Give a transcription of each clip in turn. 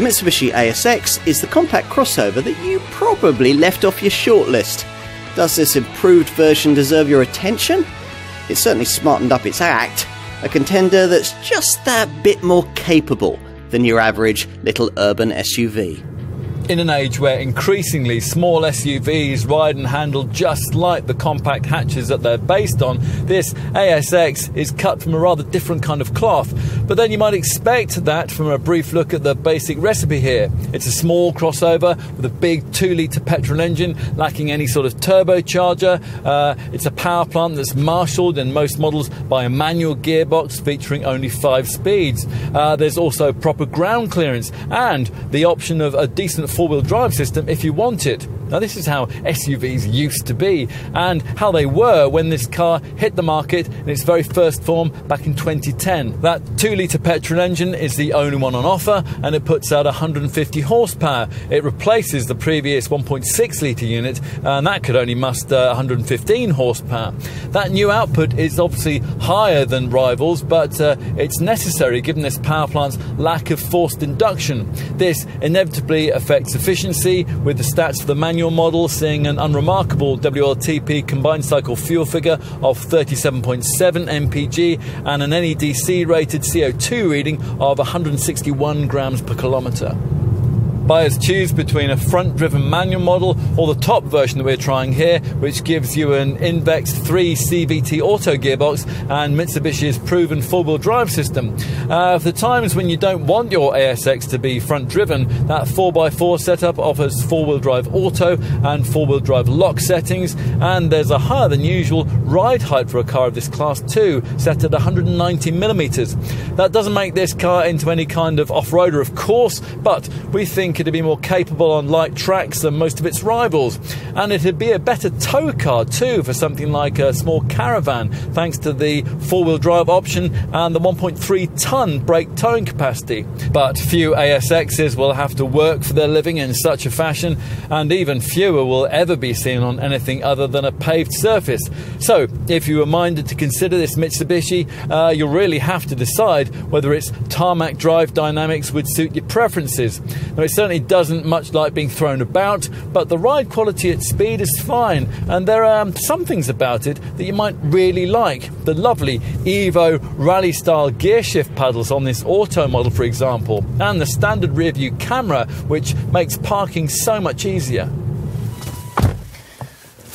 The Mitsubishi ASX is the compact crossover that you probably left off your shortlist. Does this improved version deserve your attention? It's certainly smartened up its act, a contender that's just that bit more capable than your average little urban SUV in an age where increasingly small SUVs ride and handle just like the compact hatches that they're based on, this ASX is cut from a rather different kind of cloth. But then you might expect that from a brief look at the basic recipe here. It's a small crossover with a big 2 litre petrol engine lacking any sort of turbocharger. Uh, it's a power plant that's marshalled in most models by a manual gearbox featuring only five speeds. Uh, there's also proper ground clearance and the option of a decent four wheel drive system if you want it. Now, this is how SUVs used to be and how they were when this car hit the market in its very first form back in 2010. That 2 litre petrol engine is the only one on offer and it puts out 150 horsepower. It replaces the previous 1.6 litre unit and that could only muster 115 horsepower. That new output is obviously higher than rivals, but uh, it's necessary given this power plant's lack of forced induction. This inevitably affects efficiency with the stats for the manual manual model seeing an unremarkable WLTP combined cycle fuel figure of 37.7 mpg and an NEDC rated CO2 reading of 161 grams per kilometre. Buyers choose between a front driven manual model or the top version that we're trying here, which gives you an INVECS 3 CVT auto gearbox and Mitsubishi's proven four wheel drive system. Uh, for the times when you don't want your ASX to be front driven, that 4x4 setup offers four wheel drive auto and four wheel drive lock settings, and there's a higher than usual ride height for a car of this class too, set at 190 millimeters. That doesn't make this car into any kind of off roader, of course, but we think it'd be more capable on light tracks than most of its rivals. And it'd be a better tow car too for something like a small caravan, thanks to the four wheel drive option and the 1.3 ton brake towing capacity. But few ASXs will have to work for their living in such a fashion, and even fewer will ever be seen on anything other than a paved surface. So, if you were minded to consider this Mitsubishi, uh, you'll really have to decide whether its tarmac drive dynamics would suit your preferences. Now, it's certainly doesn't much like being thrown about, but the ride quality at speed is fine, and there are um, some things about it that you might really like. The lovely Evo rally style gear shift paddles on this auto model, for example, and the standard rear view camera, which makes parking so much easier.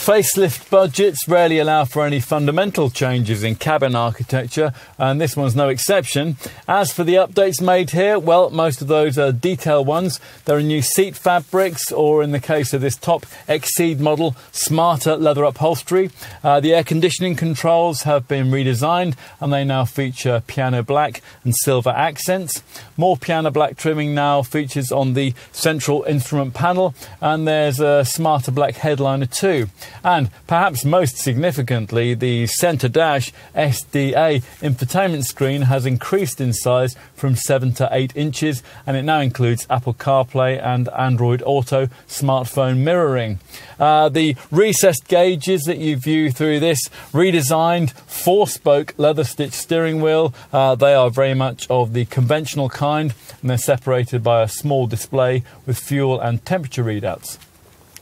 Facelift budgets rarely allow for any fundamental changes in cabin architecture, and this one's no exception. As for the updates made here, well, most of those are detail ones. There are new seat fabrics, or in the case of this top Exceed model, smarter leather upholstery. Uh, the air conditioning controls have been redesigned, and they now feature piano black and silver accents. More piano black trimming now features on the central instrument panel, and there's a smarter black headliner too. And perhaps most significantly, the centre dash SDA infotainment screen has increased in size from 7 to 8 inches and it now includes Apple CarPlay and Android Auto smartphone mirroring. Uh, the recessed gauges that you view through this redesigned four spoke leather stitched steering wheel, uh, they are very much of the conventional kind and they're separated by a small display with fuel and temperature readouts.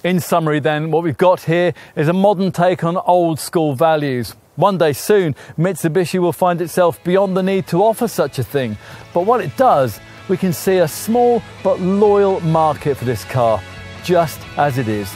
In summary, then, what we've got here is a modern take on old school values. One day soon, Mitsubishi will find itself beyond the need to offer such a thing. But while it does, we can see a small but loyal market for this car, just as it is.